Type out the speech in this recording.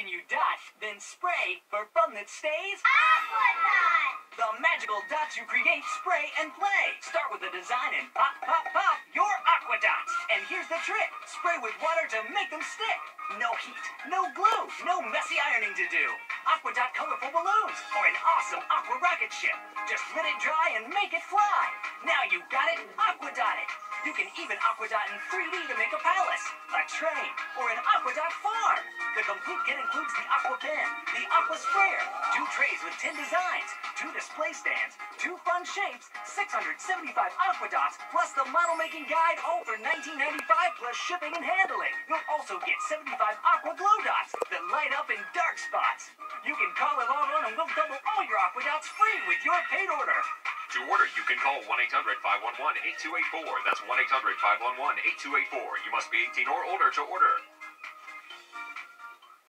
Can you dot, then spray for fun that stays? Aqua Dot! The magical dots you create, spray, and play. Start with a design and pop, pop, pop your Aqua Dots. And here's the trick. Spray with water to make them stick. No heat, no glue, no messy ironing to do. Aqua Dot colorful balloons or an awesome aqua rocket ship. Just let it dry and make it fly. Now you got it, Aqua Dot it. You can even Aqua Dot in 3D to make a train, or an Aqua Dot farm. The complete kit includes the Aqua Pen, the Aqua Sprayer, two trays with 10 designs, two display stands, two fun shapes, 675 Aqua Dots, plus the model making guide, all for $19.95 plus shipping and handling. You'll also get 75 Aqua Glow Dots that light up in dark spots. You can call or log on and we'll double all your Aqua Dots free with your paid order. To order, you can call 1-800-511-8284. That's 1-800-511-8284. You must be 18 or older to order.